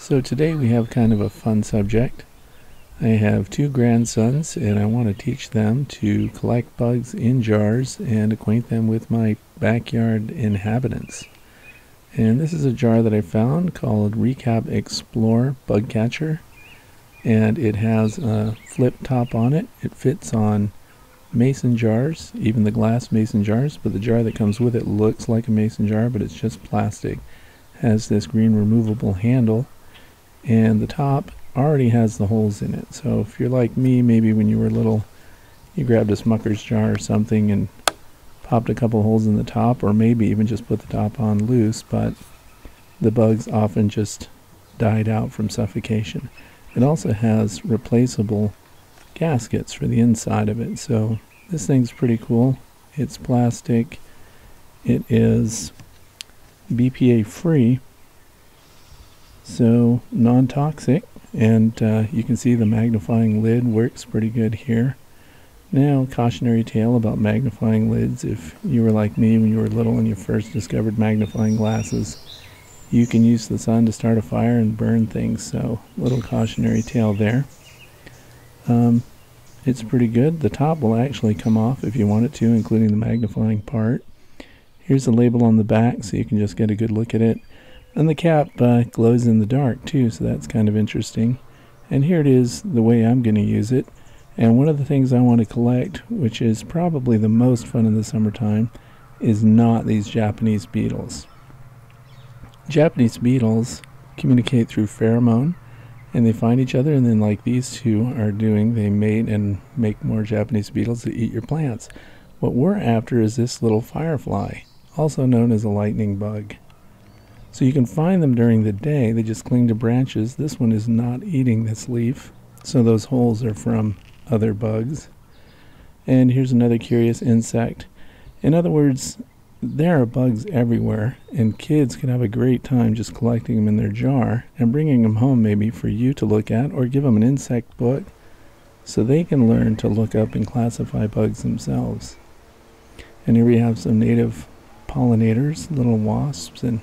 So today we have kind of a fun subject. I have two grandsons and I want to teach them to collect bugs in jars and acquaint them with my backyard inhabitants. And this is a jar that I found called Recap Explore Bug Catcher and it has a flip top on it. It fits on mason jars, even the glass mason jars, but the jar that comes with it looks like a mason jar, but it's just plastic. Has this green removable handle, and the top already has the holes in it. So if you're like me, maybe when you were little, you grabbed a Smucker's jar or something and popped a couple holes in the top, or maybe even just put the top on loose, but the bugs often just died out from suffocation. It also has replaceable gaskets for the inside of it. So this thing's pretty cool. It's plastic. It is BPA free, so non-toxic. And uh, you can see the magnifying lid works pretty good here. Now, cautionary tale about magnifying lids. If you were like me when you were little and you first discovered magnifying glasses, you can use the sun to start a fire and burn things. So, little cautionary tale there. Um, it's pretty good. The top will actually come off if you want it to, including the magnifying part. Here's the label on the back so you can just get a good look at it. And the cap uh, glows in the dark too, so that's kind of interesting. And here it is the way I'm going to use it. And one of the things I want to collect, which is probably the most fun in the summertime, is not these Japanese beetles. Japanese beetles communicate through pheromone and they find each other and then like these two are doing they mate and make more japanese beetles that eat your plants what we're after is this little firefly also known as a lightning bug so you can find them during the day. They just cling to branches. This one is not eating this leaf. So those holes are from other bugs. And here's another curious insect. In other words there are bugs everywhere, and kids can have a great time just collecting them in their jar and bringing them home maybe for you to look at or give them an insect book so they can learn to look up and classify bugs themselves. And here we have some native pollinators, little wasps, and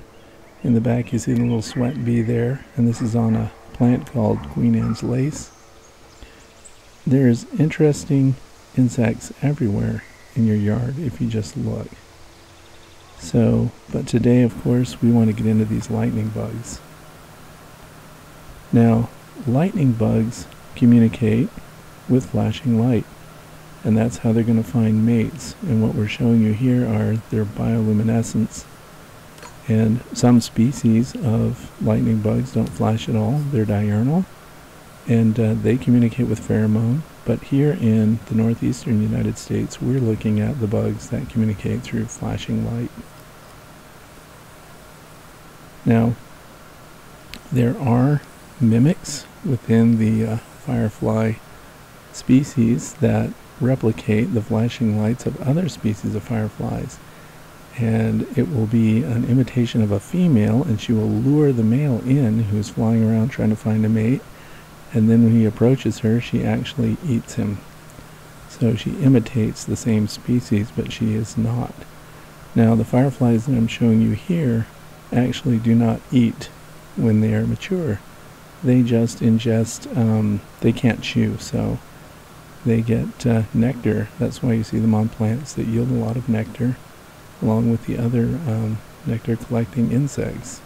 in the back you see the little sweat bee there, and this is on a plant called Queen Anne's lace. There's interesting insects everywhere in your yard if you just look. So, but today, of course, we want to get into these lightning bugs. Now, lightning bugs communicate with flashing light, and that's how they're going to find mates. And what we're showing you here are their bioluminescence. And some species of lightning bugs don't flash at all, they're diurnal, and uh, they communicate with pheromone. But here in the northeastern United States, we're looking at the bugs that communicate through flashing light. Now, there are mimics within the uh, firefly species that replicate the flashing lights of other species of fireflies. And it will be an imitation of a female, and she will lure the male in who's flying around trying to find a mate and then when he approaches her, she actually eats him. So she imitates the same species, but she is not. Now, the fireflies that I'm showing you here actually do not eat when they are mature. They just ingest, um, they can't chew, so they get uh, nectar. That's why you see them on plants that yield a lot of nectar, along with the other um, nectar collecting insects.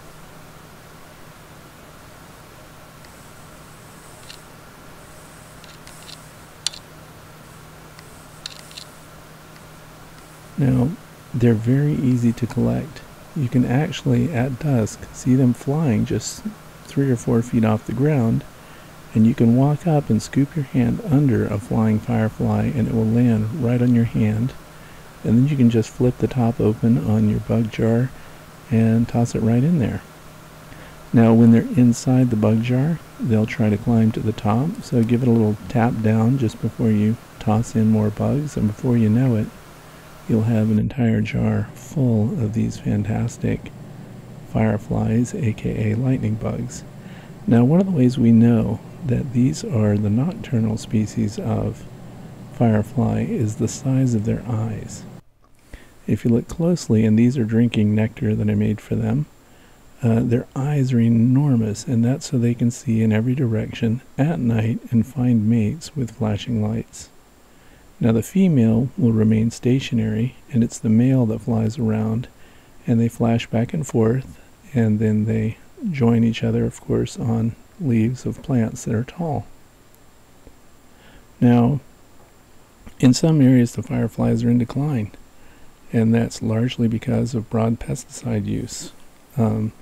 Now, they're very easy to collect. You can actually, at dusk, see them flying just three or four feet off the ground, and you can walk up and scoop your hand under a flying firefly, and it will land right on your hand. And then you can just flip the top open on your bug jar and toss it right in there. Now, when they're inside the bug jar, they'll try to climb to the top, so give it a little tap down just before you toss in more bugs, and before you know it, you'll have an entire jar full of these fantastic fireflies, aka lightning bugs. Now, one of the ways we know that these are the nocturnal species of firefly is the size of their eyes. If you look closely, and these are drinking nectar that I made for them, Uh, their eyes are enormous, and that's so they can see in every direction at night and find mates with flashing lights. Now, the female will remain stationary, and it's the male that flies around, and they flash back and forth, and then they join each other, of course, on leaves of plants that are tall. Now, in some areas, the fireflies are in decline, and that's largely because of broad pesticide use. Um,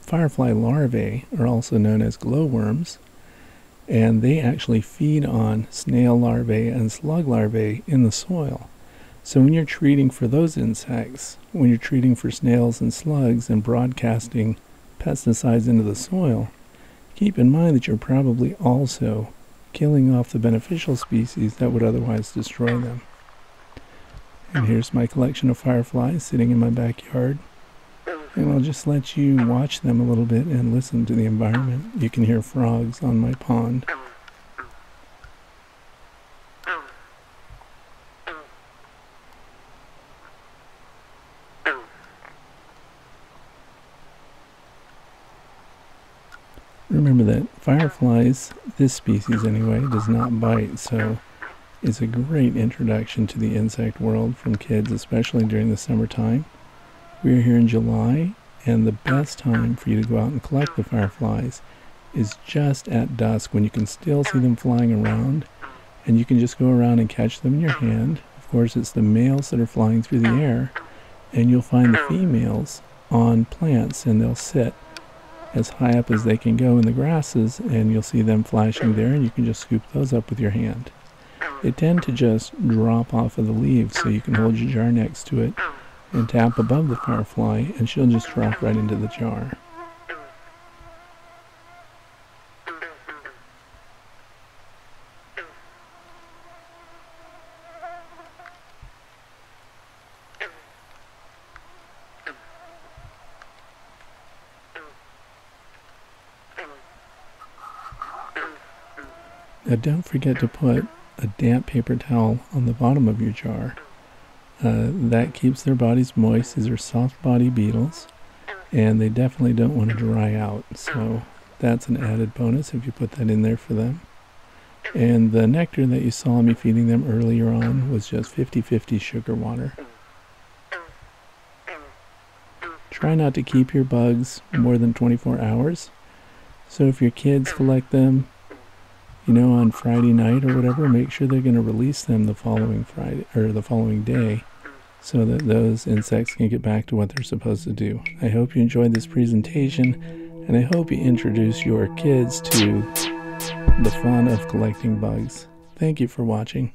firefly larvae are also known as glowworms, and they actually feed on snail larvae and slug larvae in the soil. So when you're treating for those insects, when you're treating for snails and slugs and broadcasting pesticides into the soil, keep in mind that you're probably also killing off the beneficial species that would otherwise destroy them. And oh. here's my collection of fireflies sitting in my backyard. And I'll just let you watch them a little bit and listen to the environment. You can hear frogs on my pond. Remember that fireflies, this species anyway, does not bite, so it's a great introduction to the insect world from kids, especially during the summertime. We are here in July, and the best time for you to go out and collect the fireflies is just at dusk when you can still see them flying around, and you can just go around and catch them in your hand. Of course, it's the males that are flying through the air, and you'll find the females on plants, and they'll sit as high up as they can go in the grasses and you'll see them flashing there and you can just scoop those up with your hand. They tend to just drop off of the leaves so you can hold your jar next to it and tap above the firefly and she'll just drop right into the jar. Now don't forget to put a damp paper towel on the bottom of your jar. Uh, that keeps their bodies moist. These are soft body beetles and they definitely don't want to dry out. So that's an added bonus if you put that in there for them. And the nectar that you saw me feeding them earlier on was just 50-50 sugar water. Try not to keep your bugs more than 24 hours. So if your kids collect them, you know, on Friday night or whatever, make sure they're going to release them the following Friday or the following day so that those insects can get back to what they're supposed to do. I hope you enjoyed this presentation and I hope you introduce your kids to the fun of collecting bugs. Thank you for watching.